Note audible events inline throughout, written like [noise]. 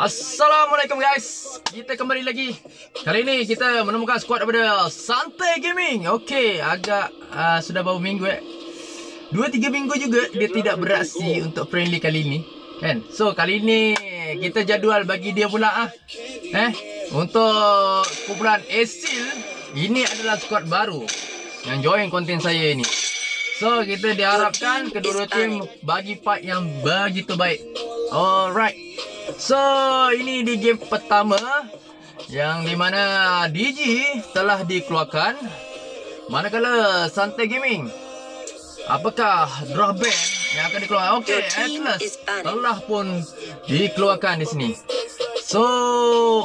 Assalamualaikum guys. Kita kembali lagi. Kali ini kita menemukan squad daripada Santai Gaming. Okey, agak uh, sudah beberapa minggu eh? Dua tiga minggu juga dia tidak beraksi untuk friendly kali ini Kan? So kali ini kita jadual bagi dia pula ah. Eh, untuk kumpulan Asil Ini adalah squad baru Yang join konten saya ini. So kita diharapkan kedua-dua tim bagi fight yang begitu baik. Alright So ini di game pertama Yang di mana DG telah dikeluarkan Manakala Santai Gaming. Apakah draw band yang akan dikeluarkan? Okey Atlas telah pun dikeluarkan di sini. So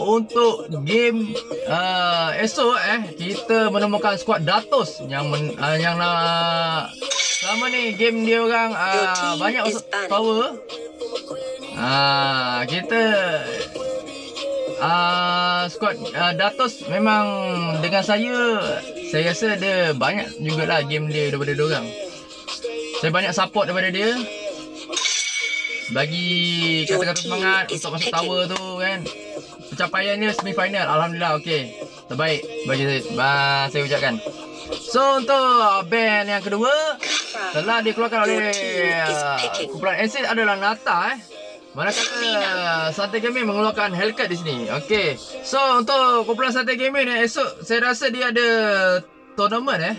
untuk game uh, esok eh kita menemukan squad Datos yang men, uh, yang nak uh, selama ni game dia orang uh, banyak power Ah, kita ah squad uh, Datos memang dengan saya saya rasa dia banyak jugalah game dia daripada dia orang. Saya banyak support daripada dia. Bagi kata-kata semangat untuk masuk tower tu kan. Pencapaiannya semifinal. Alhamdulillah okey. Terbaik bagi saya, bah, saya ucapkan. So untuk band yang kedua telah dikeluarkan oleh uh, kumpulan Acid adalah Nata eh. Manakala Santai Gaming mengeluarkan Hellcat di sini. Okey. So untuk kumpulan Santai Gaming ni esok saya rasa dia ada tournament eh.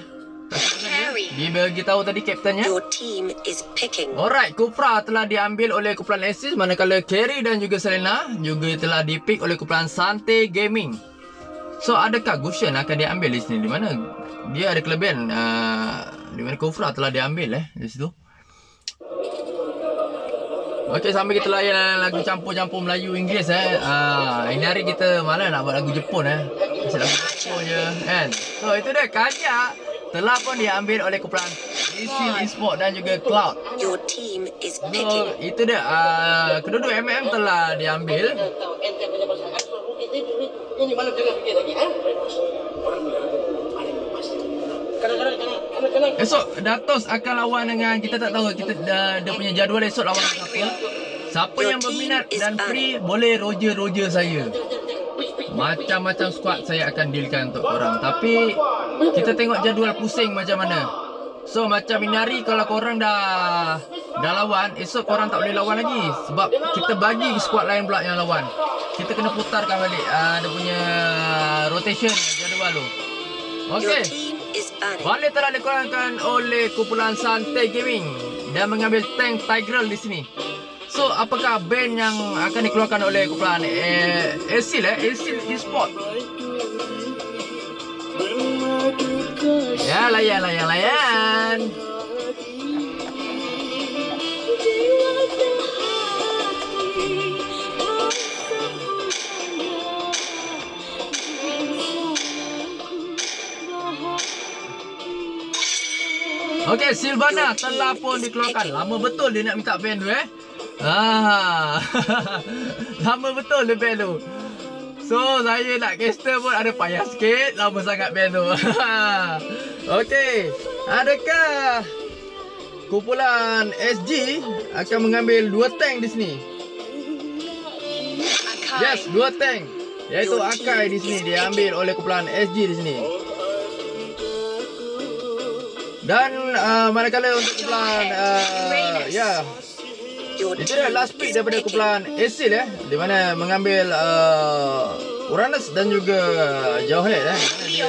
Dia bagi tahu tadi kaptennya. Your team is picking. Alright, Kufra telah diambil oleh kumpulan Asis manakala Kerry dan juga Selena juga telah dipick oleh kumpulan Santai Gaming. So adakah Gushen akan diambil di sini? Di mana dia ada kelebihan uh, di mana Kufra telah diambil eh di situ. Okey sambil kita layan lagu campur-campur Melayu Inggeris eh. Ah ini hari kita malah nak buat lagu Jepun eh. Masih lagu Jepun je kan. So itu dia kajak telah pun diambil oleh kumpulan Isil Esport dan juga Cloud. Your team is picking. So itu dia uh, kedua-dua MM telah diambil. Ini malam jangan fikir lagi ha. Esok Datos akan lawan dengan kita tak tahu kita dah dia punya jadual esok lawan siapa. Siapa yang berminat dan free boleh roger-roger saya. Macam-macam squad saya akan dealkan untuk korang. Tapi kita tengok jadual pusing macam mana. So macam ini hari kalau korang dah dah lawan, esok korang tak boleh lawan lagi sebab kita bagi squad lain pula yang lawan. Kita kena putarkan balik uh, dia punya rotation jadual tu. Okey. Balik telah dikeluarkan oleh kumpulan Santai Gaming dan mengambil tank Tigreal di sini. So, apakah band yang akan dikeluarkan oleh kumpulan eh, Asil eh? Asil Esport. Ya, layan, layan, layan. Okey, Silvana telah pun dikeluarkan. Lama betul dia nak minta band tu eh. Ah. [laughs] Lama betul dia band tu. So, saya nak caster pun ada payah sikit. Lama sangat band tu. [laughs] Okey. Adakah kumpulan SG akan mengambil dua tank di sini? Yes, dua tank. Iaitu Akai di sini diambil oleh kumpulan SG di sini. Dan uh, manakala untuk kumpulan uh, ya itu dah last pick daripada kumpulan Asil ya di mana mengambil uh, Uranus dan juga Jawhead eh. Dia,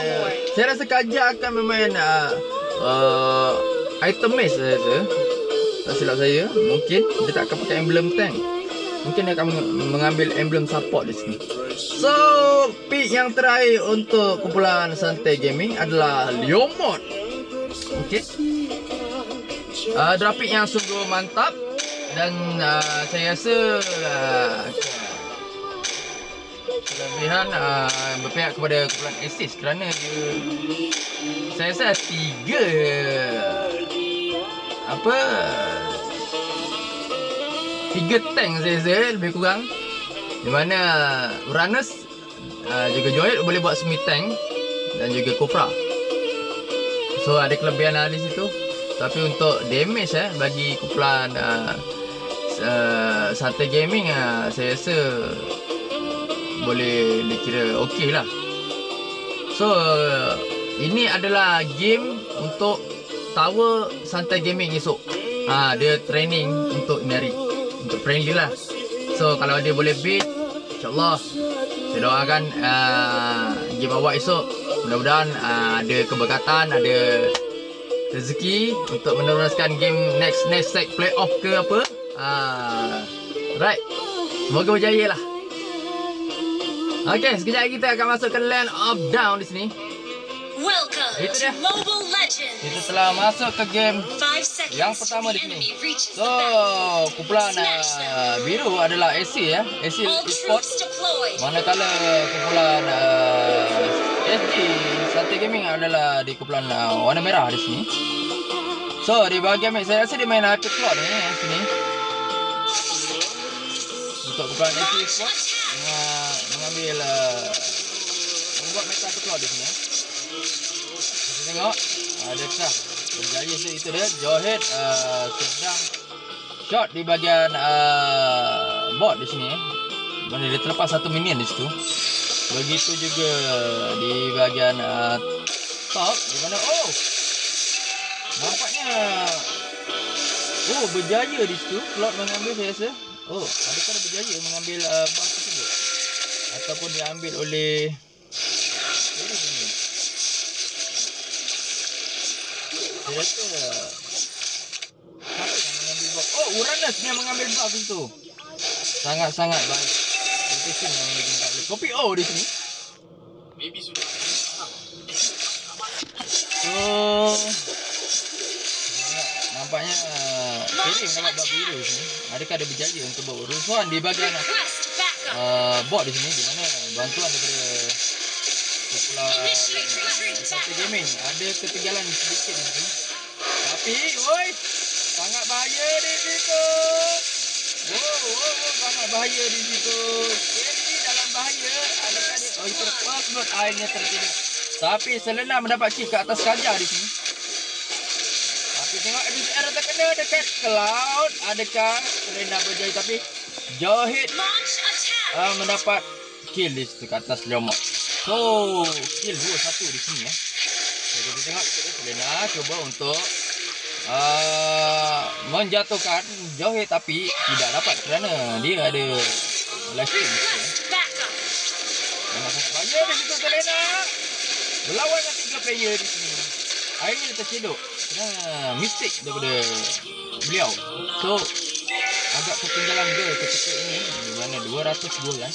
saya rasa Kaja akan bermain uh, uh, item maze saya rasa. Tak silap saya, mungkin dia tak akan pakai emblem tank. Mungkin dia akan mengambil emblem support di sini. So, pick yang terakhir untuk kumpulan Santai Gaming adalah Leomod. Okey. Uh, drapik yang sungguh mantap dan uh, saya rasa uh, kelebihan uh, berpihak kepada kumpulan Asis kerana dia saya rasa tiga apa tiga tank saya rasa lebih kurang di mana Uranus uh, juga Joel boleh buat semi tank dan juga Kofra. So ada kelebihan di situ. Tapi untuk damage eh Bagi kumpulan uh, uh, Santai Gaming uh, Saya rasa Boleh dikira okey lah. So uh, Ini adalah game Untuk Tower Santai Gaming esok. Ah uh, Dia training Untuk ini hari Untuk friendly lah. So kalau dia boleh beat InsyaAllah. Saya doakan uh, Game awak esok Mudah-mudahan uh, Ada keberkatan Ada rezeki untuk meneruskan game next next set playoff ke apa. Ah, right. Semoga berjaya lah. Okay, sekejap lagi kita akan masuk ke Land of Down di sini. Welcome Itu dia. Mobile Legends. Kita telah masuk ke game yang pertama di sini. So, kumpulan uh, biru adalah AC ya. AC Esports. Manakala kumpulan uh, Sate Gaming adalah di kumpulan uh, warna merah di sini. So di bahagian map saya rasa dia main Hyper Cloud ni eh, sini. Untuk kumpulan Esports attack. uh, mengambil uh, membuat meta Hyper Cloud di sini. eh. Kita tengok adakah berjaya tu itu dia Johet uh, sedang shot di bahagian uh, bot di sini eh. Mana dia terlepas satu minion di situ. Begitu juga di bahagian uh, top di mana oh nampaknya oh berjaya di situ Cloud mengambil saya rasa. Oh, adakah berjaya mengambil uh, buff tersebut? Ataupun diambil oleh. Saya rasa Siapa yang mengambil buff? Oh, Uranus yang mengambil buff itu. Sangat-sangat baik. Rotation yang diminta oleh Kopi O di sini. Maybe sudah. So Nampaknya Kiri mendapat buff biru di sini. Adakah dia berjaya untuk bawa rusuhan di bahagian uh, bot di sini di mana bantuan daripada Satu backup. gaming ada ketinggalan sedikit di sini. Tapi, woi, sangat bahaya di situ. Wow, wow, wow, sangat bahaya di situ. Dalam bahaya, itu first blood airnya tertidur. Tapi Selena mendapat kill ke atas kaca di sini. Tapi tengok FCR terkena dekat Cloud. Adakah Selena berjaya? Tapi Johid uh, mendapat kill di situ ke atas Leomok. So, kill 2-1 di sini ya. So, kita tengok Selena cuba untuk uh, menjatuhkan Johid tapi tidak dapat kerana dia ada live Memang sangat bahaya di situ Selena. Berlawan dengan tiga player di sini. Akhirnya dia tercedok. Kena mistik daripada beliau. So, agak ketinggalan dia ketika ini. Di mana 200 gol kan.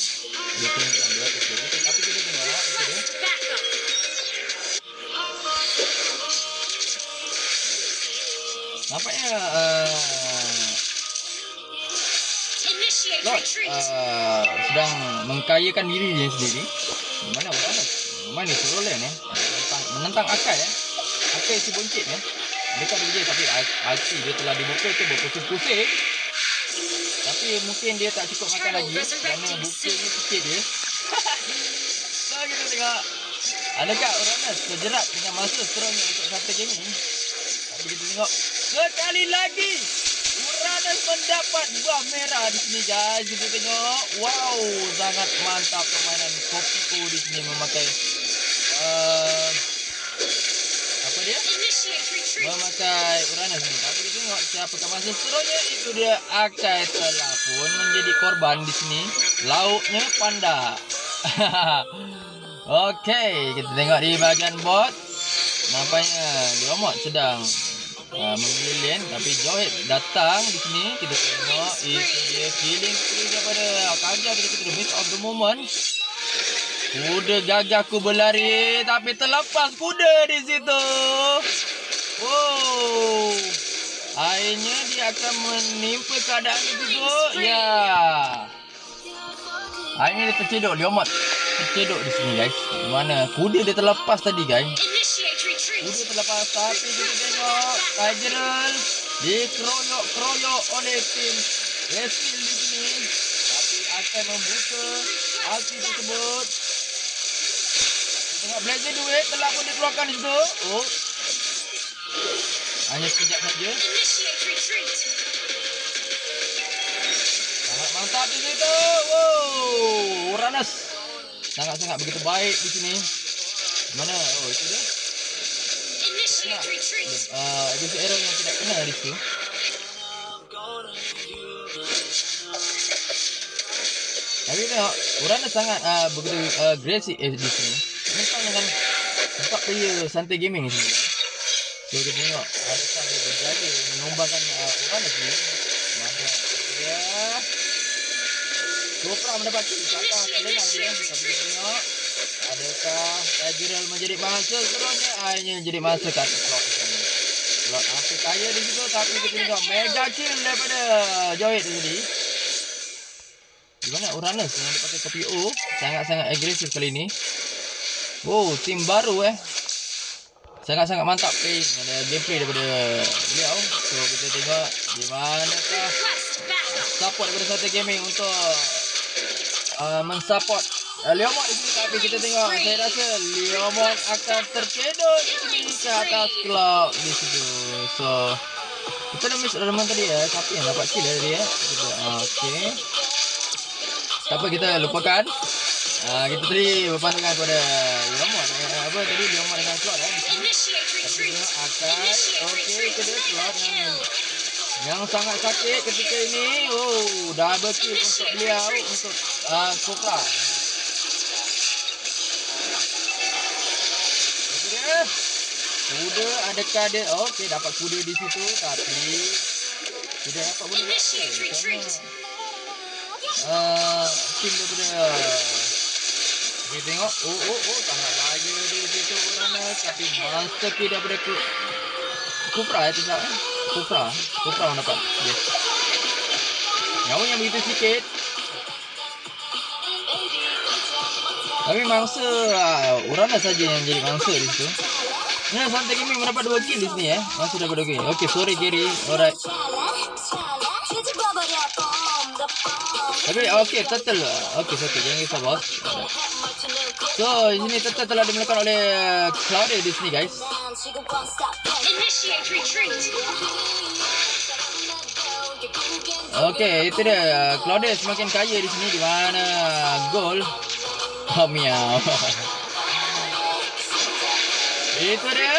Dia ketinggalan 200 gol. Okay, tapi kita tengok dia. Request backup. Nampaknya uh, Lord uh, sedang mengkayakan diri dia sendiri. Di mana ni? Mana suruh lain eh? Menentang, menentang Akai eh? Akai si boncit eh? Mereka dia tapi Alti dia telah dibuka tu berpusing-pusing. Tapi mungkin dia tak cukup makan lagi kerana bukanya sikit dia. [laughs] so kita tengok Adakah Uranus terjerat dengan masa seterusnya untuk satu game ni? Tapi kita tengok sekali lagi Uranus mendapat buah merah di sini guys. Kita tengok. Wow, sangat mantap permainan Kopiko di sini memakai uh, apa dia? Memakai Uranus ni. Tapi kita tengok siapakah masa seterusnya. Itu dia Akai telah pun menjadi korban di sini. Lauknya panda. [laughs] Okey, kita tengok di bahagian bot. Nampaknya Diomot sedang uh, memilih lane tapi Johid datang di sini. Kita tengok itu dia killing spree daripada Kaja tadi kita miss of the moment. Kuda gagahku berlari tapi terlepas kuda di situ. Oh. Akhirnya dia akan menimpa keadaan itu. Ya. Akhirnya dia tercedok Liomot. Tercedok di sini guys. Di mana kuda dia terlepas tadi guys. Terlepas tapi kita tengok Tigeral dikeroyok-keroyok oleh tim Resil di sini. Tapi akan membuka ulti tersebut. Tengok Blazer duit telah pun dikeluarkan di situ. Oh. Hanya sekejap saja. Retreat. Mantap di situ. Wow, Uranus. Sangat-sangat begitu baik di sini. Mana? Oh, itu dia. Retreat. Uh, agresif arrow yang tidak kena di situ. Tapi tengok, Uranus sangat uh, begitu uh, agresif eh, di sini. Memang dengan empat player santai gaming di sini. So kita tengok adakah dia berjaya menumbangkan uh, Uranus ni. Mana dia? Copra mendapat kill ke atas Selena dia. Tapi kita tengok adakah Tajirel menjadi masa seterusnya hanya menjadi masa kat slot di sini. Slot hampir kaya di situ tapi kita tengok mega kill daripada Joid tadi. Di mana Uranus yang dipakai KPO sangat-sangat agresif kali ini. Wow, tim baru eh. Sangat-sangat mantap playing ada gameplay daripada beliau. So kita tengok di manakah support daripada Sate Gaming untuk uh, mensupport uh, Leomon di sini tapi kita tengok saya rasa Leomon akan sini ke atas cloud di situ. So kita dah miss elemen tadi ya. Siapa yang dapat kill dari dia? Okay. Tak apa kita lupakan. Uh, kita tadi berpandangan kepada Leomon. Uh, apa tadi Leomon dengan eh. sini. Initiate Tapi tengok akan okey itu dia slot yang yang sangat sakit ketika ini. Oh, double kill untuk beliau untuk uh, Cobra. Kuda adakah dia? Okey dapat kuda di situ tapi tidak dapat boleh Initiate retreat. uh, tim daripada kita tengok. Oh oh oh sangat bahaya di situ Uranus tapi monster key daripada ku Kupra ya tidak eh? Kupra Kupra orang dapat. Yes nyawa yang begitu sikit. Tapi mangsa uh, Uranus saja yang jadi mangsa di situ Nah, Santai Gaming mendapat dua kill di sini eh. Mangsa dapat dua kill. Okey, sorry Gary. Alright. Tapi okey, turtle. Okey, satu. Jangan risau bos. So, di sini turtle telah dimulakan oleh Cloudy di sini guys. Retreat. Okey, itu dia. Cloudy semakin kaya di sini di mana gol. Oh, miau. [laughs] itu dia.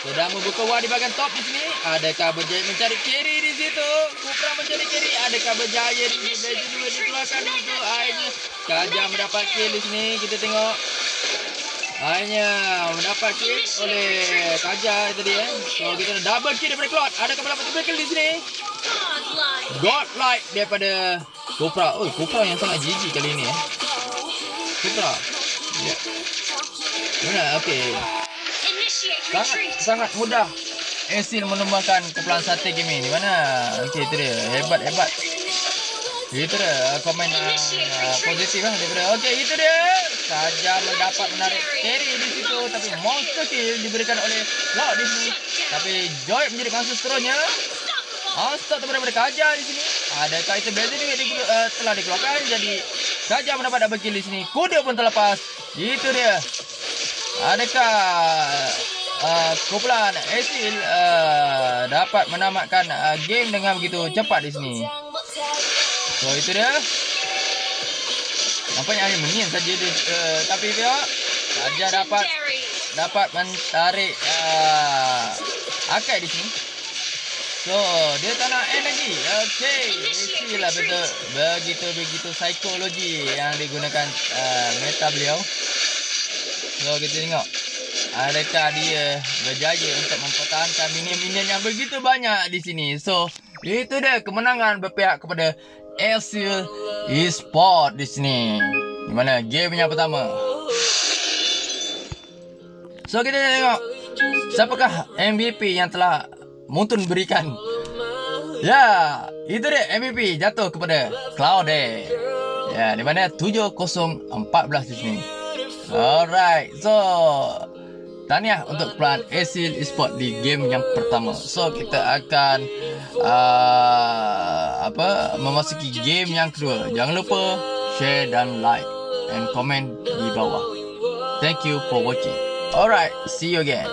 Sedang membuka wah di bahagian top di sini. Adakah berjaya mencari carry di situ? Kupra mencari carry. Adakah berjaya di sini? Blazer juga dikeluarkan untuk akhirnya. Kaja mendapat kill di sini. Kita tengok. Akhirnya mendapat kill oleh Kaja tadi eh. So kita ada double kill daripada Cloud. Adakah mendapat double kill di sini? Godlike. Daripada Kupra. Oh, Kupra yang sangat jijik kali ini eh. Kupra. Ya. Mana? Okey. Sangat sangat mudah. Asil menumbangkan kumpulan sate gaming ni. Mana? Okey itu dia. Hebat hebat. Itu dia. Komen uh, uh, positif lah daripada okey itu dia. Saja mendapat menarik carry di situ tapi monster kill diberikan oleh Lock di sini. Tapi Joy menjadi mangsa seterusnya. Onslaught daripada Kaja di sini. Adakah itu Blazer juga di, uh, telah dikeluarkan? Jadi Kaja mendapat double kill di sini. Kuda pun terlepas. Itu dia. Adakah uh, kumpulan Asil uh, dapat menamatkan uh, game dengan begitu cepat di sini? So itu dia. Nampaknya hanya minion saja uh, tapi dia saja dapat dapat menarik uh, Akai di sini. So, dia tak nak end lagi. Okey. Asil lah betul. Begitu-begitu psikologi yang digunakan uh, meta beliau. So kita tengok Adakah dia berjaya untuk mempertahankan minion-minion yang begitu banyak di sini? So itu dia kemenangan berpihak kepada Asil Esport di sini. Di mana game yang pertama? So kita tengok Siapakah MVP yang telah Muntun berikan. Ya Itu dia MVP jatuh kepada Cloudy Ya di mana 7014 di sini. Alright, so tahniah untuk pelan Asil Esport di game yang pertama. So kita akan uh, apa memasuki game yang kedua. Jangan lupa share dan like and comment di bawah. Thank you for watching. Alright, see you again.